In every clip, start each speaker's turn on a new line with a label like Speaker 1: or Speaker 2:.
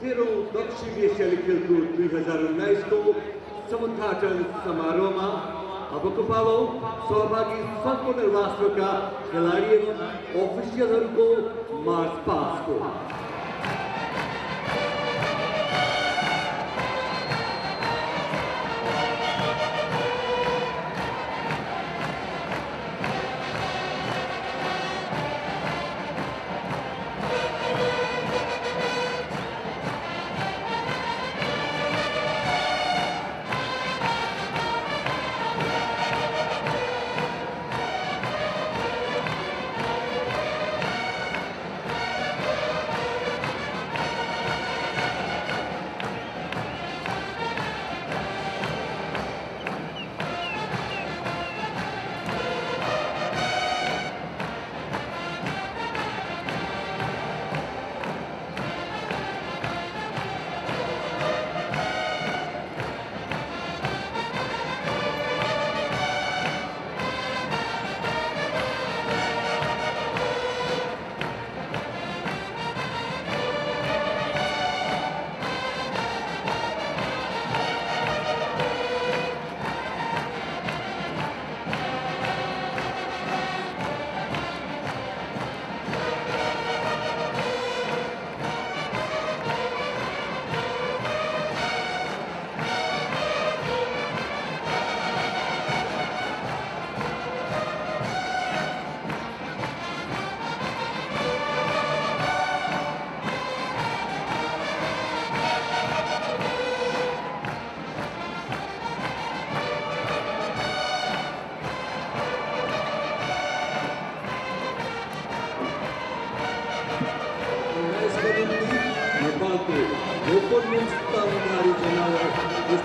Speaker 1: तेह्रौँ दक्षिण एसियाली खेलकुद दुई हज़ार उन्नाइसको समुद्घाटन समारोहमा अबको पालो सहभागी सम्पूर्ण राष्ट्रका खेलाडी एवं अफिसियलहरूको मार्च पासको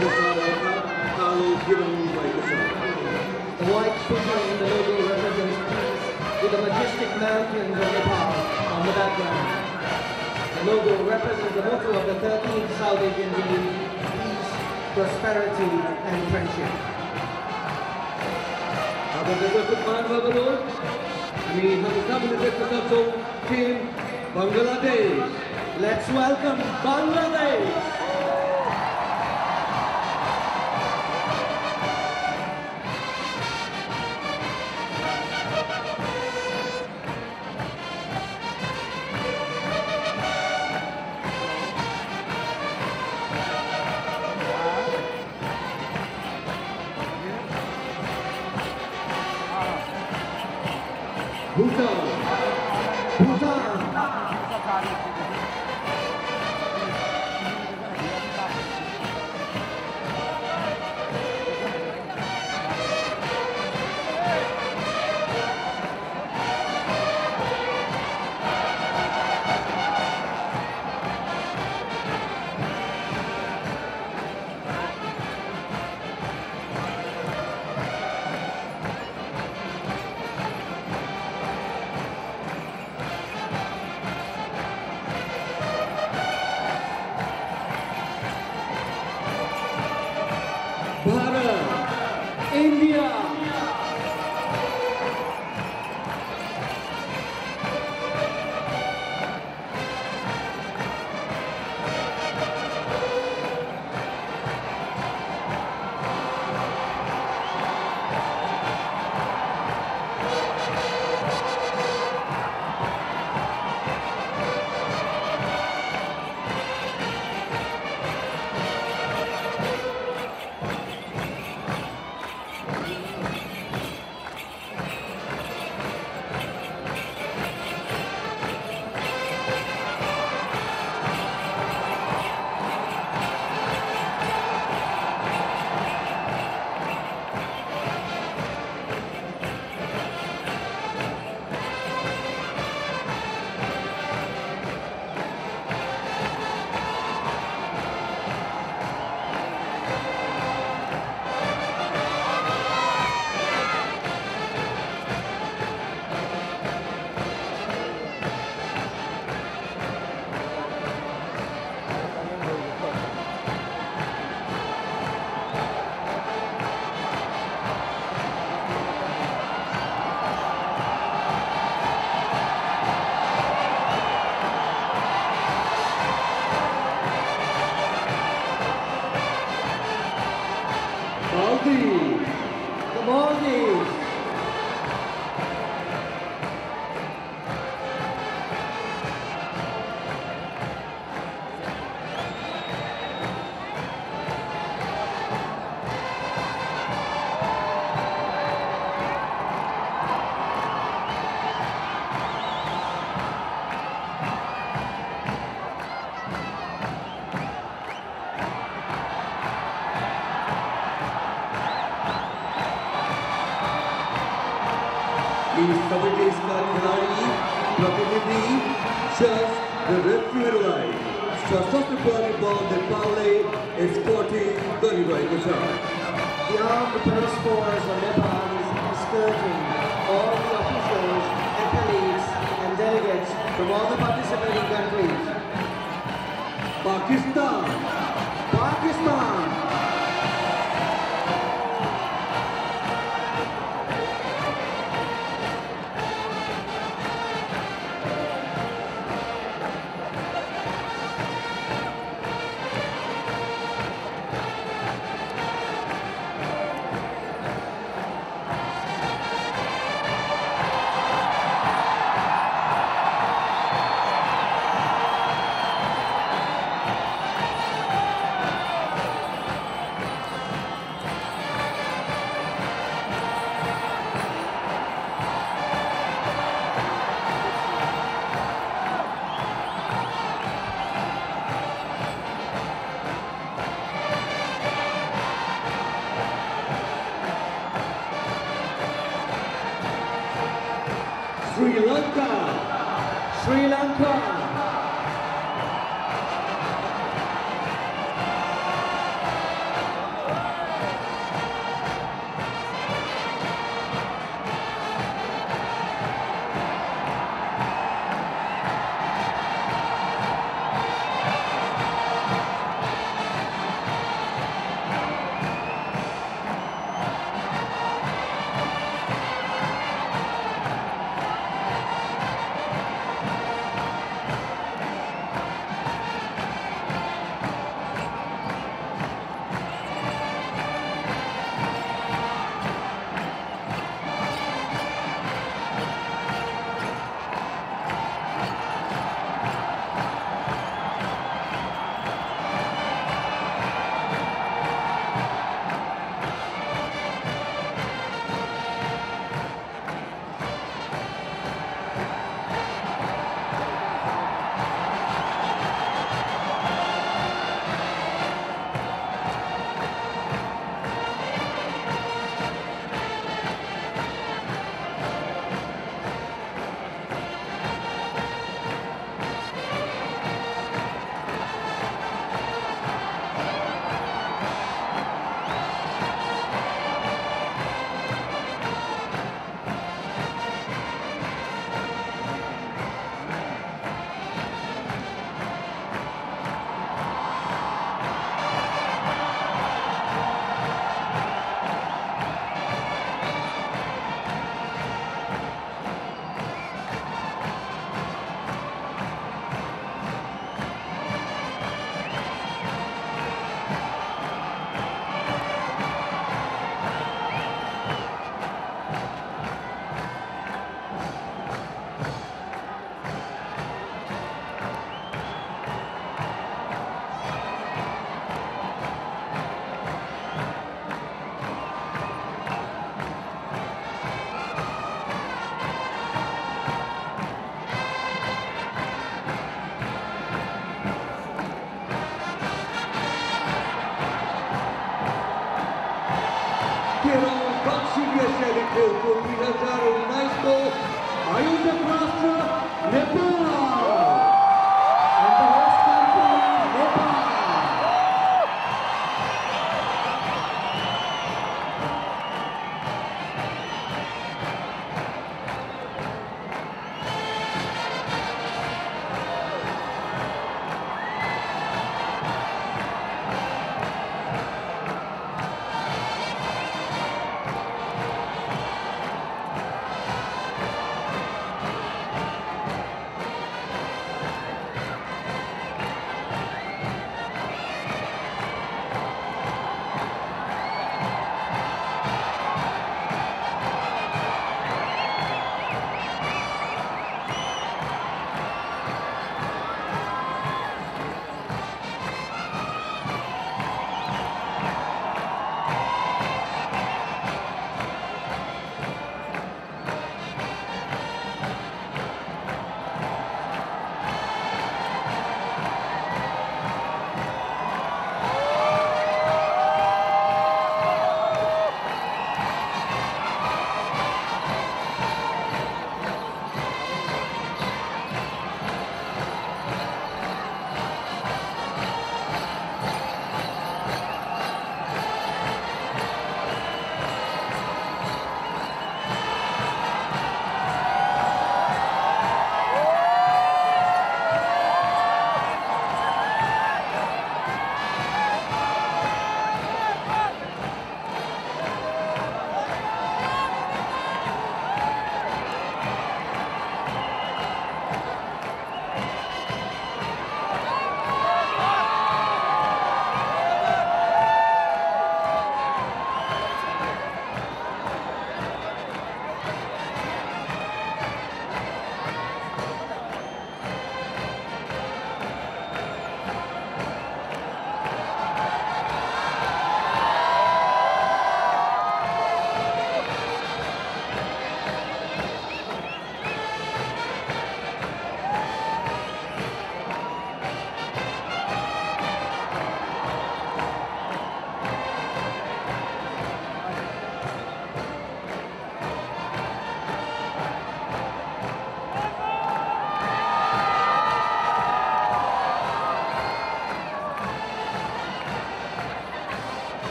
Speaker 1: यसको सहायता कालो गिराउनु भएको छ
Speaker 2: The white figure in the logo represents peace with the majestic mountains of Nepal on the background. The logo represents the motto of the 13th South Asian League, peace, prosperity and friendship.
Speaker 1: आदरणीय महानुभावहरू हामी हाम्रो सामने देख्न सक्छौँ team Bangladesh
Speaker 2: Let's welcome Bangladesh!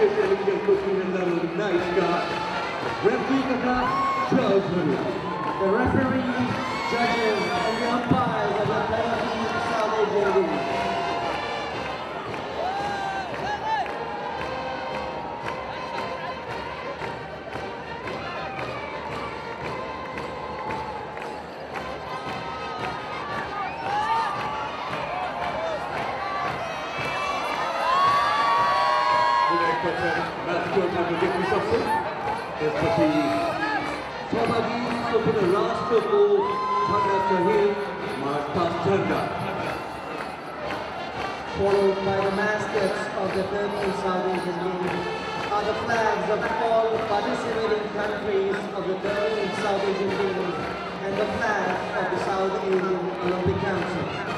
Speaker 1: This elegant looking nice. Referee 1200.
Speaker 2: The referee, judges, and the umpires of the
Speaker 1: Salvation League. opener Rashtra Ball, coming after him, Martas Chanda.
Speaker 2: Followed by the mascots of the Turkey Salvation Union are the flags of all participating countries of the Turkey Salvation Union and the flag of the South Asian Olympic Council.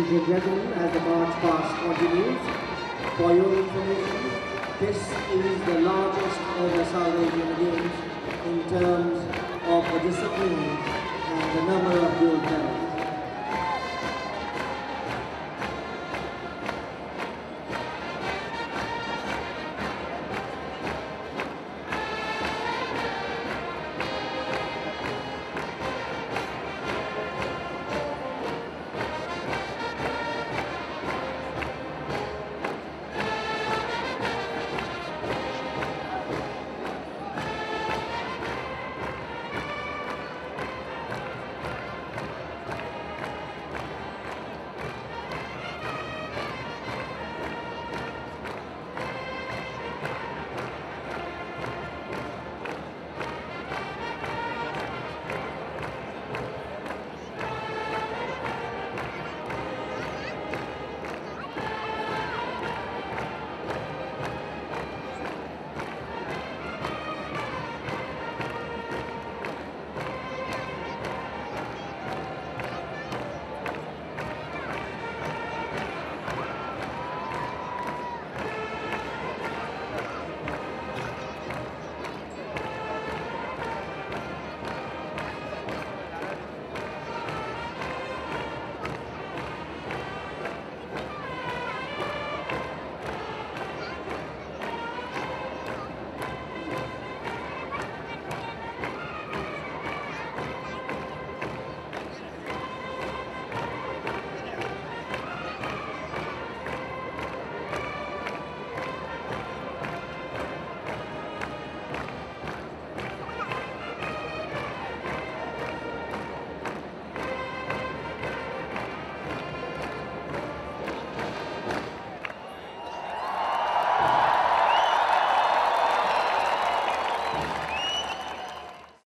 Speaker 2: Ladies and gentlemen, as the march past continues, for your information, this is the largest ever South Asian Games in terms of the disciplines